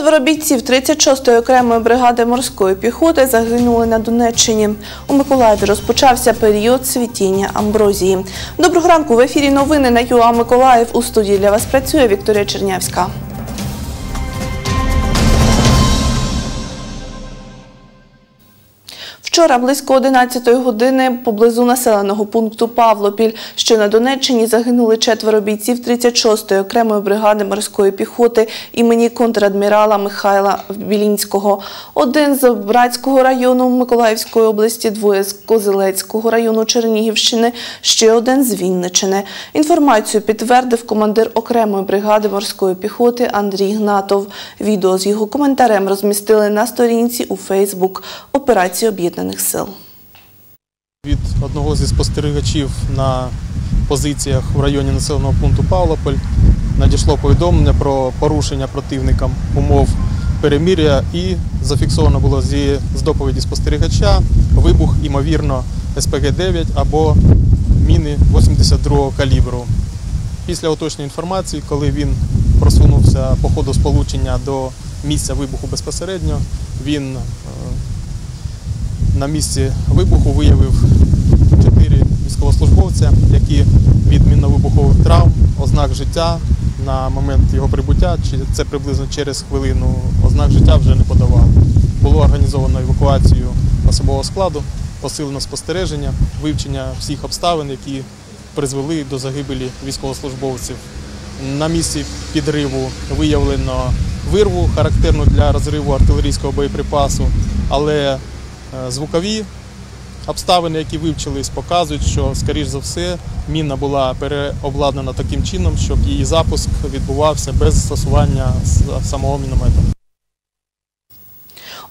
Четверо бійців 36-ї окремої бригади морської піхоти загинули на Донеччині. У Миколаєві розпочався період світіння амброзії. Доброго ранку в ефірі новини на ЮА Миколаїв. У студії для вас працює Вікторія Чернявська. Вчора близько 11 години поблизу населеного пункту Павлопіль, що на Донеччині загинули четверо бійців 36-ї окремої бригади морської піхоти імені контрадмірала Михайла Білінського. Один з Братського району Миколаївської області, двоє з Козелецького району Чернігівщини, ще один з Вінничини. Інформацію підтвердив командир окремої бригади морської піхоти Андрій Гнатов. Відео з його коментарем розмістили на сторінці у Фейсбук операції Об'єднаних сил. Від одного зі спостерігачів на позиціях в районі населеного пункту Павлополь надійшло повідомлення про порушення противникам умов перемир'я і зафіксовано було зі з доповіді спостерігача вибух, ймовірно, СПГ-9 або міни 82-го калібру. Після уточнення інформації, коли він просунувся по ходу сполучення до місця вибуху безпосередньо, він е, на місці вибуху виявив чотири військовослужбовця, які від мінно-вибухових травм, ознак життя на момент його прибуття, чи це приблизно через хвилину, ознак життя вже не подавали. Було організовано евакуацію особового складу, посилено спостереження, вивчення всіх обставин, які призвели до загибелі військовослужбовців. На місці підриву виявлено вирву, характерну для розриву артилерійського боєприпасу, але Звукові обставини, які вивчились, показують, що, скоріш за все, міна була переобладнана таким чином, щоб її запуск відбувався без застосування самого міномету.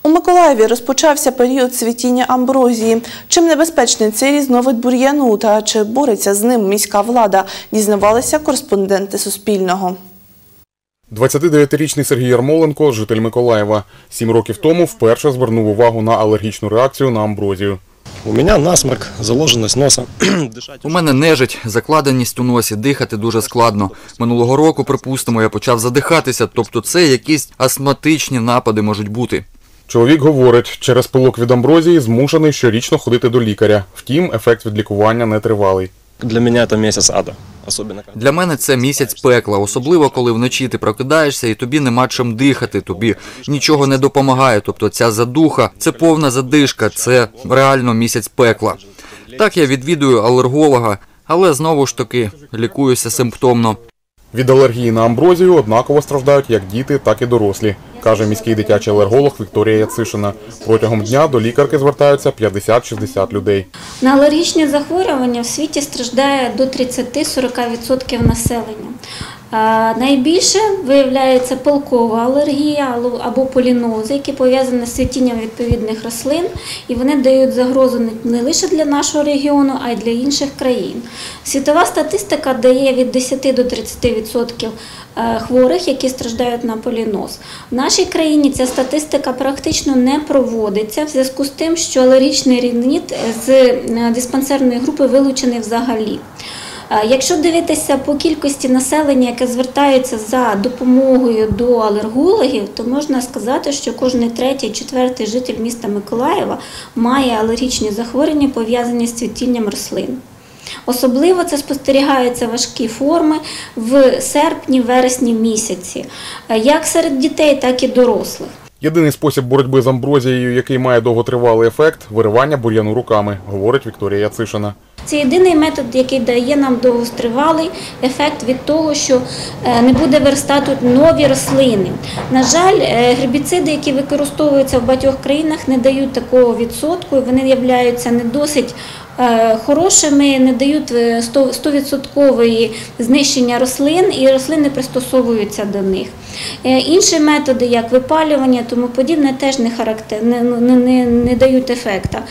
У Миколаєві розпочався період цвітіння амброзії. Чим небезпечний цей різновид бур'яну та чи бореться з ним міська влада, дізнавалися кореспонденти Суспільного. 29-річний Сергій Ярмоленко, житель Миколаєва, сім років тому вперше звернув увагу на алергічну реакцію на амброзію. У меня насморк, заложенность носа. У мене нежить, закладеність у носі, дихати дуже складно. Минулого року, припустимо, я почав задихатися, тобто це якісь астматичні напади можуть бути. Чоловік говорить, через пилок від амброзії змушений щорічно ходити до лікаря. Втім, ефект від лікування не тривалий. Для меня это месяц ада. Для мене це місяць пекла, особливо коли вночі ти прокидаєшся і тобі нема чим дихати, тобі нічого не допомагає. Тобто ця задуха, це повна задишка, це реально місяць пекла. Так я відвідую алерголога, але знову ж таки лікуюся симптомно. Від алергії на амброзію однаково страждають як діти, так і дорослі, каже міський дитячий алерголог Вікторія Яцишина. Протягом дня до лікарки звертаються 50-60 людей. На алергічні захворювання в світі страждає до 30-40% населення. Найбільше виявляється пилкова алергія або полінози, які пов'язані з цвітінням відповідних рослин, і вони дають загрозу не- лише для нашого регіону, а й для інших країн. Світова статистика дає від 10 до 30% е, хворих, які страждають на поліноз. В нашій країні ця статистика практично не проводиться в зв'язку з тим, що алергічний рініт з е, диспансерної групи вилучений взагалі. Якщо дивитися по кількості населення, яке звертається за допомогою до алергологів, то можна сказати, що кожний третій, четвертий житель міста Миколаєва має алергічні захворювання, пов'язані з цвітінням рослин. Особливо це спостерігаються важкі форми в серпні-вересні місяці, е, як серед дітей, так і дорослих. Єдиний спосіб боротьби з амброзією, який має довготривалий ефект виривання бур'яну руками, говорить Вікторія Яцишина. Це єдиний метод, який дає нам довгостривалий ефект від того, що е, не буде виростати нові рослини. На жаль, е, гербіциди, які використовуються в багатьох країнах, не дають такого відсотку, і вони являються не досить хорошими, не дають е, 100 100% знищення рослин, і рослини пристосовуються до них. Е, Інші методи, як випалювання, тому подібне, теж не характер, не, не, не, не дають ефекта.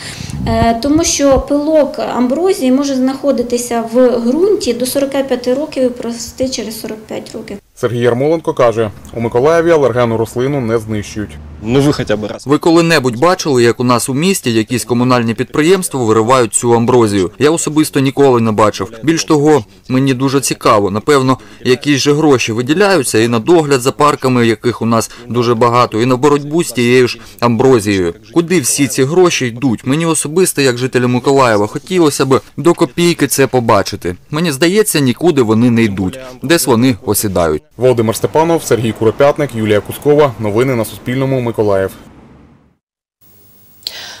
Е, Тому що пилок амброзії може знаходитися в ґрунті до 45 років і прости через 45 років. Сергій Ярмоленко каже, у Миколаєві алергену рослину не знищують. Ну вы хотя бы раз. Ви коли-небудь бачили, як у нас у місті якісь комунальні підприємства виривають цю амброзію? Я особисто ніколи не бачив. Більш того, мені дуже цікаво. Напевно, якісь же гроші виділяються і на догляд за парками, яких у нас дуже багато, і на боротьбу з тією ж амброзією. Куди всі ці гроші йдуть? Мені особисто, як жителю Миколаєва, хотілося б до копійки це побачити. Мені здається, нікуди вони не йдуть. Десь вони осідають. Володимир Степанов, Сергій Куропятник, Юлія Кускова. Новини на Суспільному. Миколаїв.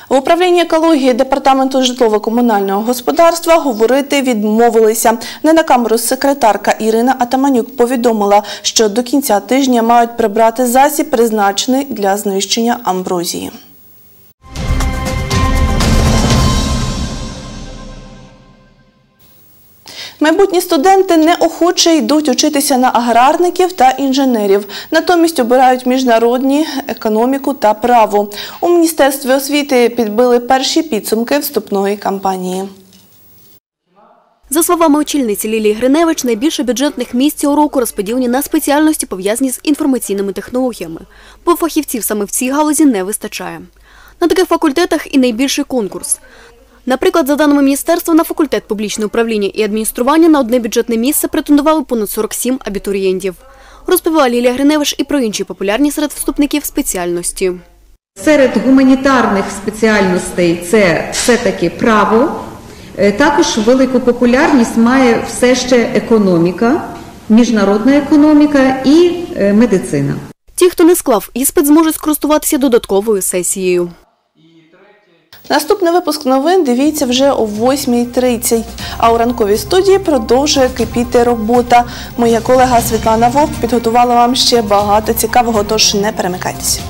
В управлінні екології департаменту житлово-комунального господарства говорити відмовилися. Не на камеру секретарка Ірина Атаманюк повідомила, що до кінця тижня мають прибрати засіб, призначений для знищення амброзії. Майбутні студенти неохоче йдуть учитися на аграрників та інженерів. Натомість обирають міжнародні економіку та право. У міністерстві освіти підбили перші підсумки вступної кампанії. За словами очільниці Лілії Гриневич, найбільше бюджетних місць цього року розподілені на спеціальності, пов'язані з інформаційними технологіями, бо фахівців саме в цій галузі не вистачає. На таких факультетах і найбільший конкурс. Наприклад, за даними міністерства, на факультет публічне управління і адміністрування на одне бюджетне місце претендували понад 47 абітурієнтів. Розповіла Лілія Гриневич і про інші популярні серед вступників спеціальності. Серед гуманітарних спеціальностей це все-таки право. Е, Також велику популярність має все ще економіка, міжнародна економіка і е, медицина. Ті, хто не склав іспит, зможуть скористуватися додатковою сесією. Наступний випуск новин дивіться вже о 8.30. А у ранковій студії продовжує кипіти робота. Моя колега Світлана Вовк підготувала вам ще багато цікавого, тож не перемикайтеся.